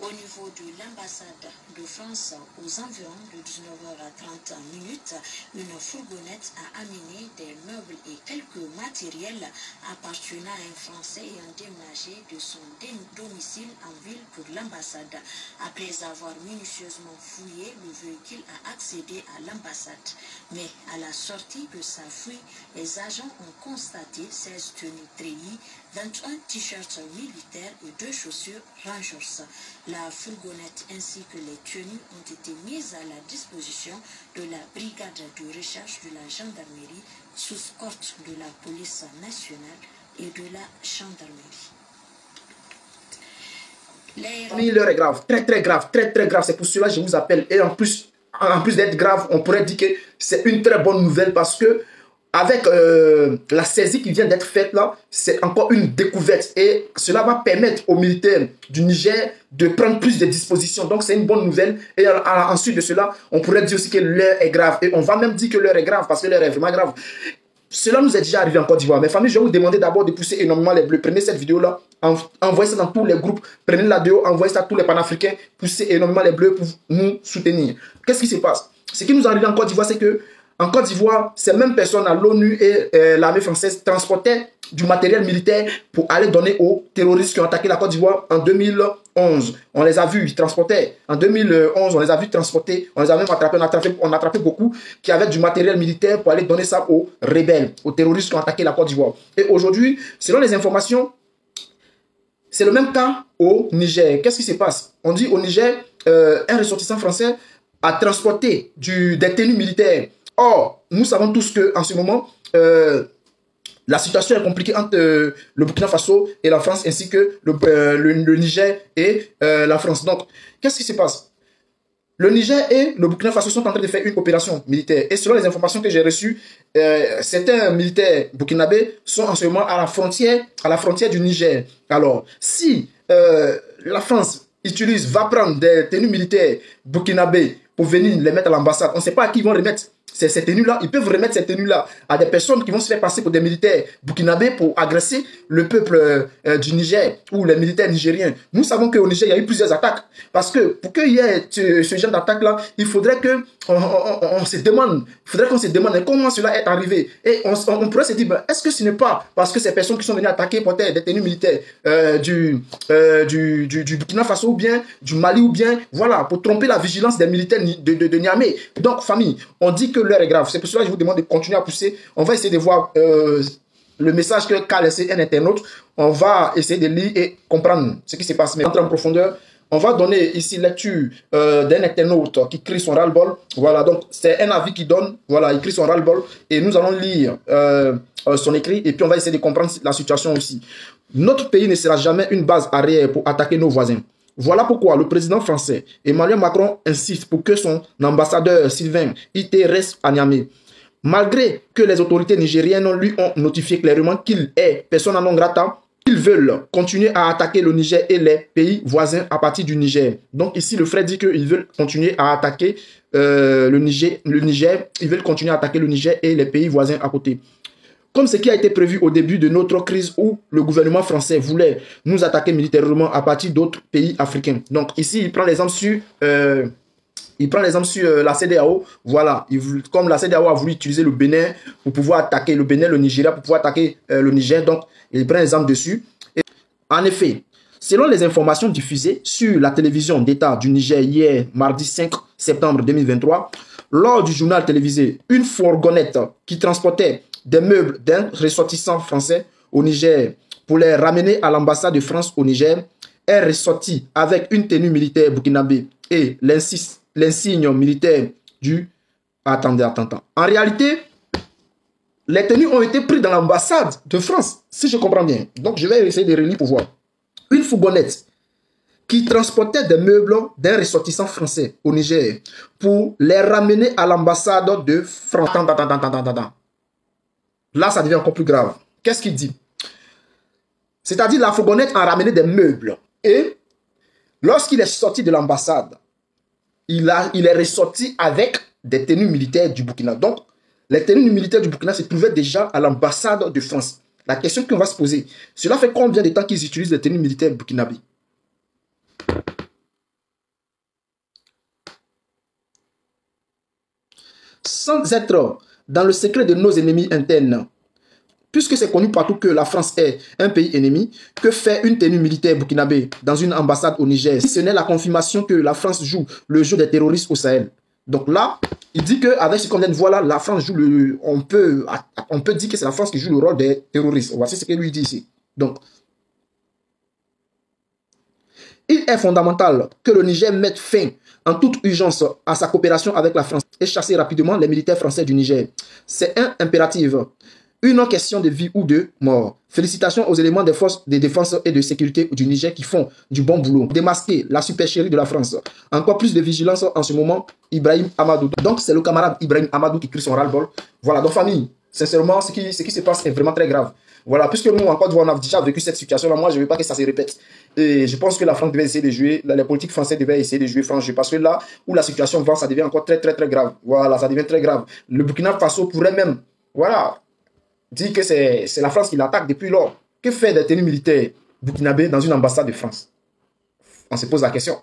au niveau de l'ambassade de France aux environs de 19h30 minutes. Une fourgonnette a amené des meubles et quelques matériels appartenant à un Français ayant déménagé de son domicile en ville pour l'ambassade. Après avoir minutieusement fouillé, le véhicule a accédé à l'ambassade. Mais à la sortie de sa fuite, les agents ont constaté 16 tenues treillis, 21 t-shirts militaires et deux chaussures Rangers. La fourgonnette ainsi que les tenues ont été mises à la disposition de la brigade de recherche de la gendarmerie sous escorte de la police nationale et de la gendarmerie. L'heure est grave, très très grave, très très grave. C'est pour cela que je vous appelle. Et en plus, en plus d'être grave, on pourrait dire que c'est une très bonne nouvelle parce que avec euh, la saisie qui vient d'être faite là, c'est encore une découverte et cela va permettre aux militaires du Niger de prendre plus de dispositions. Donc c'est une bonne nouvelle. Et ensuite de cela, on pourrait dire aussi que l'heure est grave. Et on va même dire que l'heure est grave parce que l'heure est vraiment grave. Cela nous est déjà arrivé en Côte d'Ivoire. Mes familles, je vais vous demander d'abord de pousser énormément les bleus. Prenez cette vidéo-là, envoyez ça dans tous les groupes, prenez la vidéo, envoyez ça à tous les panafricains, poussez énormément les bleus pour nous soutenir. Qu'est-ce qui se passe? Ce qui nous est arrivé en Côte d'Ivoire, c'est que en Côte d'Ivoire, ces mêmes personnes à l'ONU et euh, l'armée française transportaient du matériel militaire pour aller donner aux terroristes qui ont attaqué la Côte d'Ivoire en 2011. On les a vus, ils transportaient. En 2011, on les a vus transporter. On les a même attrapés. On a attrapé, on beaucoup qui avaient du matériel militaire pour aller donner ça aux rebelles, aux terroristes qui ont attaqué la Côte d'Ivoire. Et aujourd'hui, selon les informations, c'est le même cas au Niger. Qu'est-ce qui se passe? On dit au Niger, euh, un ressortissant français a transporté du, des tenues militaires Or, nous savons tous qu'en ce moment, euh, la situation est compliquée entre euh, le Burkina Faso et la France, ainsi que le, euh, Niger et la France. Donc, qu'est-ce qui se passe? Le Niger et le Burkina Faso sont en train de faire une opération militaire. Et selon les informations que j'ai reçues, certains militaires burkinabés sont en ce moment à la frontière, à la frontière du Niger. Alors, si la France utilise, va prendre des tenues militaires burkinabés pour venir les mettre à l'ambassade, on ne sait pas à qui ils vont remettre ces, tenues-là, ils peuvent remettre ces tenues-là à des personnes qui vont se faire passer pour des militaires burkinabés pour agresser le peuple euh, euh, du Niger ou les militaires nigériens. Nous savons qu'au Niger, il y a eu plusieurs attaques. Parce que pour qu'il y ait ce, genre d'attaque-là, il faudrait que on, se demande, il faudrait qu'on se demande comment cela est arrivé. Et on, pourrait se dire, ben, est-ce que ce n'est pas parce que ces personnes qui sont venues attaquer portaient des tenues militaires euh, du, du, du, Burkina Faso ou bien du Mali ou bien, voilà, pour tromper la vigilance des militaires de, de, de Niamey. Donc, famille, on dit que l'heure est grave. C'est pour cela que je vous demande de continuer à pousser. On va essayer de voir euh, le message que qu'a laissé un internaute. On va essayer de lire et comprendre ce qui se passe. Mais entrer en profondeur, on va donner ici lecture euh, d'un internaute qui crie son ras-le-bol. Voilà, donc c'est un avis qui donne. Voilà, il crie son ras-le-bol. Et nous allons lire euh, son écrit et puis on va essayer de comprendre la situation aussi. Notre pays ne sera jamais une base arrière pour attaquer nos voisins. Voilà pourquoi le président français Emmanuel Macron insiste pour que son ambassadeur Sylvain Ité reste à Niamey. Malgré que les autorités nigériennes lui ont notifié clairement qu'il est persona non grata, ils veulent continuer à attaquer le Niger et les pays voisins à partir du Niger. Donc ici, le frère dit qu'ils veulent continuer à attaquer euh, le Niger. Ils veulent continuer à attaquer le Niger et les pays voisins à côté comme ce qui a été prévu au début de notre crise où le gouvernement français voulait nous attaquer militairement à partir d'autres pays africains. Donc ici, il prend l'exemple sur... Euh, il prend l'exemple sur euh, la CDAO. Voilà, il, comme la CDAO a voulu utiliser le Bénin pour pouvoir attaquer le Bénin, le Nigeria, pour pouvoir attaquer euh, le Niger. Donc, il prend l'exemple dessus. Et, en effet, selon les informations diffusées sur la télévision d'État du Niger hier, mardi 5 septembre 2023, lors du journal télévisé, une fourgonnette qui transportait des meubles d'un ressortissant français au Niger pour les ramener à l'ambassade de France au Niger est ressorti avec une tenue militaire burkinabé et l'insigne militaire du... Attendez, attendez. En réalité, les tenues ont été prises dans l'ambassade de France, si je comprends bien. Donc, je vais essayer de relire pour voir. Une fourgonnette qui transportait des meubles d'un ressortissant français au Niger pour les ramener à l'ambassade de France. Là, ça devient encore plus grave. Qu'est-ce qu'il dit? C'est-à-dire, la fourgonnette a ramené des meubles. Et lorsqu'il est sorti de l'ambassade, il, est ressorti avec des tenues militaires du Burkina. Donc, les tenues militaires du Burkina se trouvaient déjà à l'ambassade de France. La question qu'on va se poser, cela fait combien de temps qu'ils utilisent les tenues militaires burkinabé Sans être dans le secret de nos ennemis internes. Puisque c'est connu partout que la France est un pays ennemi, que fait une tenue militaire burkinabé dans une ambassade au Niger? Ce n'est la confirmation que la France joue le jeu des terroristes au Sahel. Donc là, il dit qu'avec ce qu'on vient de voir la France joue le... On peut, on peut dire que c'est la France qui joue le rôle des terroristes. Voici ce qu'il lui dit ici. Donc, il est fondamental que le Niger mette fin en toute urgence à sa coopération avec la France et chasser rapidement les militaires français du Niger. C'est un impératif. Une question de vie ou de mort. Félicitations aux éléments des forces de défense et de sécurité du Niger qui font du bon boulot. Démasquer la supercherie de la France. Encore plus de vigilance en ce moment, Ibrahim Amadou. Donc c'est le camarade Ibrahim Amadou qui crie son ras-le-bol. Voilà, donc famille, sincèrement, ce qui, ce qui se passe est vraiment très grave. Voilà, puisque nous, en Côte d'Ivoire, on a déjà vécu cette situation-là, moi, je ne veux pas que ça se répète. Et je pense que la France devait essayer de jouer, les politiques français devaient essayer de jouer franc parce que là où la situation va, ça devient encore très, très, très grave. Voilà, ça devient très grave. Le Burkina Faso pourrait même, voilà, dit que c'est la France qui l'attaque depuis lors. Que fait des tenues militaires burkinabés dans une ambassade de France? On se pose la question.